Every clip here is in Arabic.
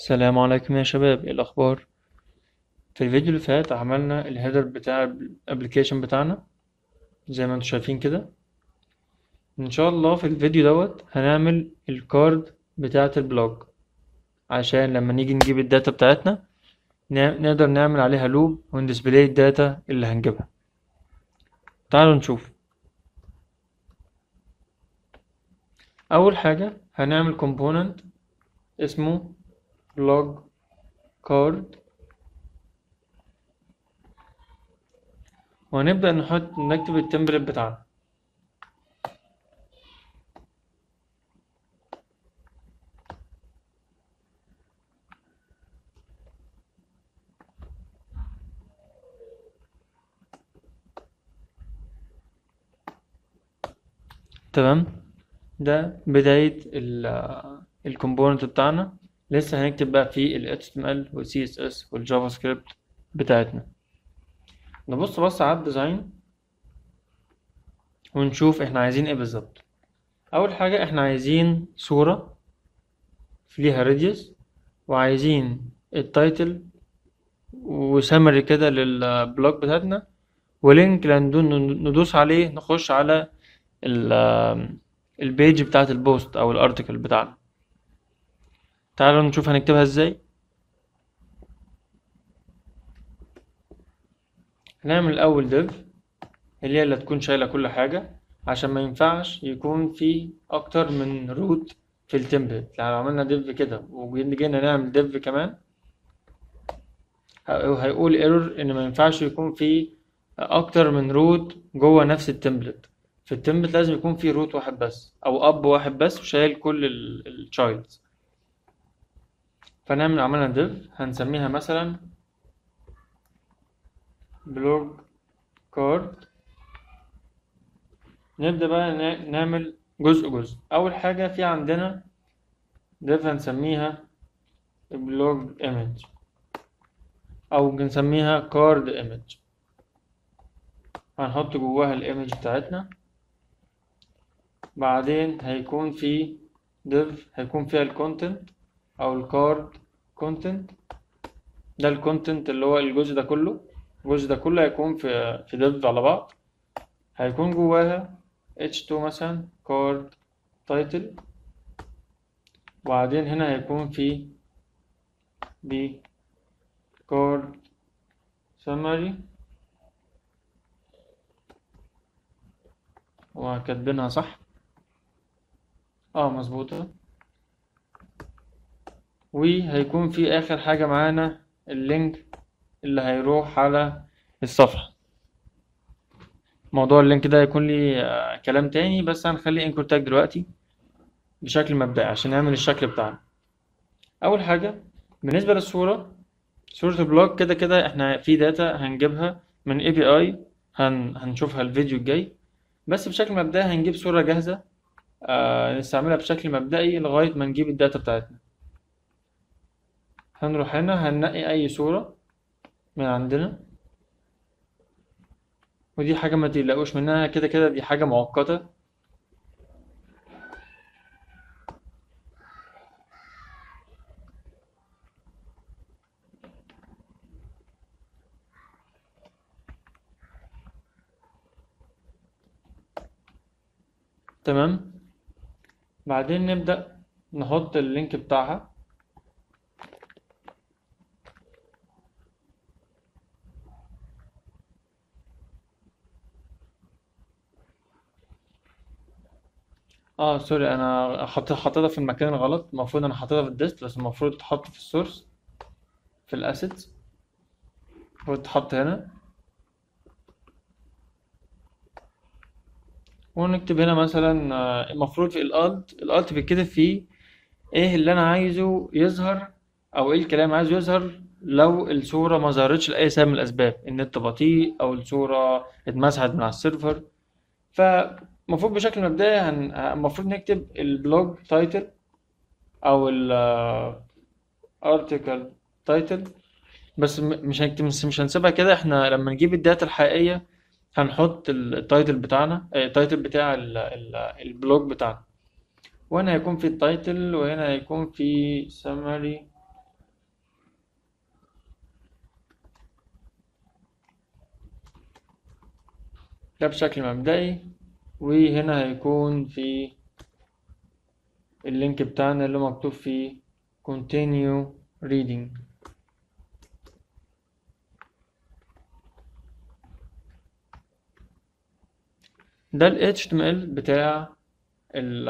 السلام عليكم يا شباب إيه الأخبار؟ في الفيديو اللي فات عملنا ال header بتاع ال application بتاعنا زي ما أنتم شايفين كده. إن شاء الله في الفيديو دوت هنعمل ال card بتاعة ال blog عشان لما نيجي نجيب ال data بتاعتنا نقدر نعمل عليها loop ون display ال data اللي هنجيبها. تعالوا نشوف. أول حاجة هنعمل كومبوننت اسمه blog card وهنبدأ نحط نكتب التمبلت بتاعنا. تمام؟ ده بداية ال component بتاعنا. لسه هنكتب بقى في ال HTML وال CSS وال JavaScript بتاعتنا. نبص بص على ال design ونشوف إحنا عايزين إيه بالظبط. أول حاجة إحنا عايزين صورة ليها radius وعايزين ال title وسمري كده لل blog بتاعتنا و link ندوس عليه نخش على ال page بتاعت ال post أو ال article بتاعنا. تعالوا نشوف هنكتبها إزاي. هنعمل الأول div اللي هي اللي تكون شايلة كل حاجة عشان ما ينفعش يكون في أكتر من root في ال template لو عملنا div كده وجينا نعمل div كمان هيقول error إن ما ينفعش يكون في أكتر من root جوه نفس ال template في ال template لازم يكون في root واحد بس أو اب واحد بس وشايل كل ال childs فنعمل عملنا div هنسميها مثلا blog card نبدأ بقى نعمل جزء جزء. أول حاجة في عندنا div هنسميها blog image أو بنسميها card image. هنحط جواها ال image بتاعتنا. بعدين هيكون في div هيكون فيها ال content أو ال card content ده ال content اللي هو الجزء ده كله. الجزء ده كله هيكون في في div على بعض. هيكون جواها h2 مثلا card title. وبعدين هنا هيكون في ب card summary. وكاتبينها صح؟ آه مظبوطة. وهيكون في آخر حاجة معانا اللينك اللي هيروح على الصفحة. موضوع ال link ده هيكون لي كلام تاني بس هنخليه anchor tag دلوقتي بشكل مبدئي عشان نعمل الشكل بتاعنا. أول حاجة بالنسبة للصورة صورة ال blog كده كده إحنا في data هنجيبها من API هن هنشوفها الفيديو الجاي. بس بشكل مبدئي هنجيب صورة جاهزة آه نستعملها بشكل مبدئي لغاية ما نجيب ال data بتاعتنا. هنروح هنا هننقي أي صورة من عندنا. ودي حاجة ما تقلقوش منها كده كده دي حاجة مؤقتة. تمام؟ بعدين نبدأ نحط ال link بتاعها. آه sorry أنا حطيت حطيتها في المكان الغلط المفروض أنا حطيتها في ال dist بس المفروض تحط في ال source في ال assets المفروض تحط هنا. ونكتب هنا مثلا آه، المفروض في ال alt ال alt بيتكتب فيه إيه اللي أنا عايزه يظهر أو إيه الكلام عايزه يظهر لو الصورة ما ظهرتش لأي سبب من الأسباب. النت بطيء أو الصورة اتمسحت من على ال server. ف المفروض بشكل مبدئي هن... المفروض نكتب ال blog title أو ال article title بس مش هنكتب مش هنسيبها كده. إحنا لما نجيب ال data الحقيقية هنحط ال title بتاعنا آه، ال title بتاع ال blog بتاعنا. وهنا هيكون في ال title وهنا هيكون في summary. ده بشكل مبدئي. وهنا هيكون في ال link بتاعنا اللي مكتوب فيه continue reading. ده ال HTML بتاع ال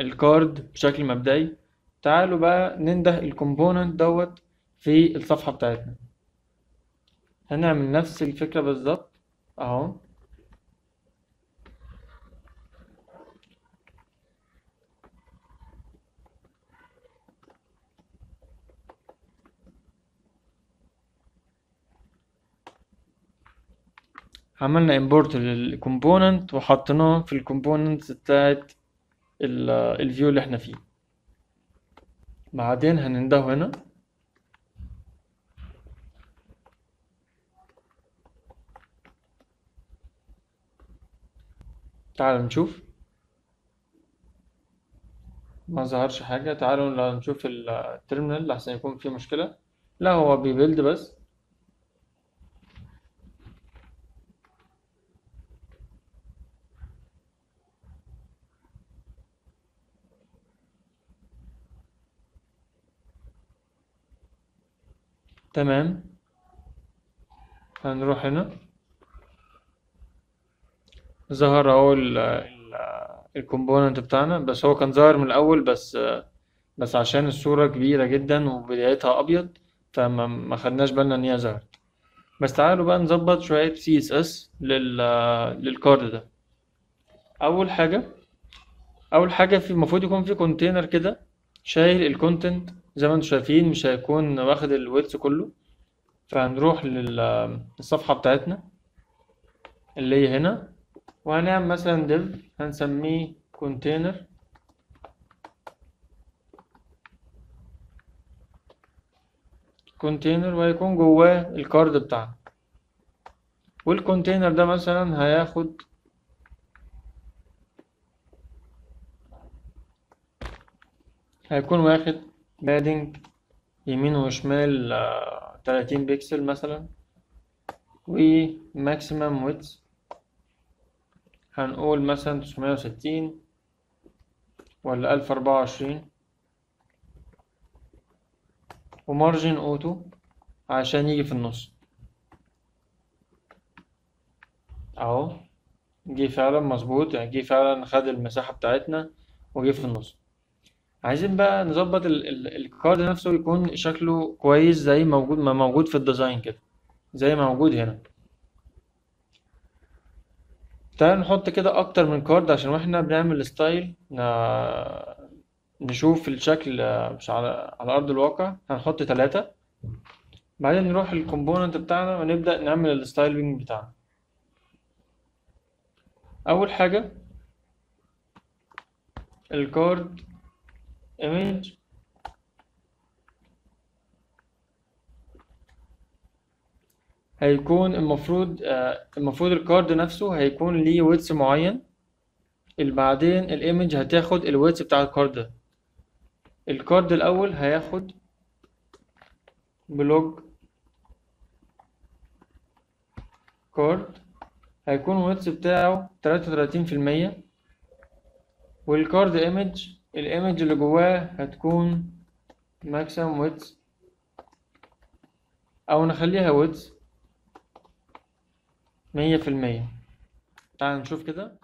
ال card بشكل مبدئي. تعالوا بقى ننده ال component دوت في الصفحة بتاعتنا. هنعمل نفس الفكرة بالظبط. أهو. عملنا import لل component وحطيناه في ال component بتاعت ال view اللي إحنا فيه. بعدين هننده هنا. تعالوا نشوف. ما ظهرش حاجة. تعالوا نشوف ال terminal لحسن يكون فيه مشكلة. لا هو بيبيلد بس. تمام. هنروح هنا. ظهر اهو الكومبوننت بتاعنا بس هو كان ظاهر من الأول بس بس عشان الصورة كبيرة جدا وبدايتها أبيض فما ما خدناش بالنا إن هي ظهرت. بس تعالوا بقى نظبط شوية CSS لل لل card ده. أول حاجة أول حاجة في المفروض يكون في container كده شايل ال content زي ما أنتم شايفين مش هيكون واخد ال width كله. فهنروح للصفحة بتاعتنا اللي هي هنا. وهنعمل مثلا div هنسميه container. container وهيكون جواه ال card بتاعنا. وال container ده مثلا هياخد هيكون واخد padding يمين وشمال تلاتين بيكسل مثلا و maximum width هنقول مثلا تسعمية وستين ولا ألف أربعة وعشرين. و margin auto عشان يجي في النص. أهو جه فعلا مظبوط يعني جه فعلا خد المساحة بتاعتنا وجه في النص. عايزين بقى نظبط ال card نفسه يكون شكله كويس زي موجود ما موجود في ال design كده زي ما موجود هنا. تعال نحط كده أكتر من card عشان وإحنا بنعمل style نشوف الشكل مش على على أرض الواقع. هنحط ثلاثة بعدين نروح ال component بتاعنا ونبدأ نعمل ال styling بتاعنا. أول حاجة ال card image هيكون المفروض آه المفروض ال card نفسه هيكون ليه width معين. بعدين ال image هتاخد ال width بتاع ال card ده. ال card الأول هياخد blog card. هيكون ال width بتاعه تلاتة وتلاتين في المية. وال card image ال image اللي جواه هتكون maximum width أو نخليها width مية في المية. تعال نشوف كده.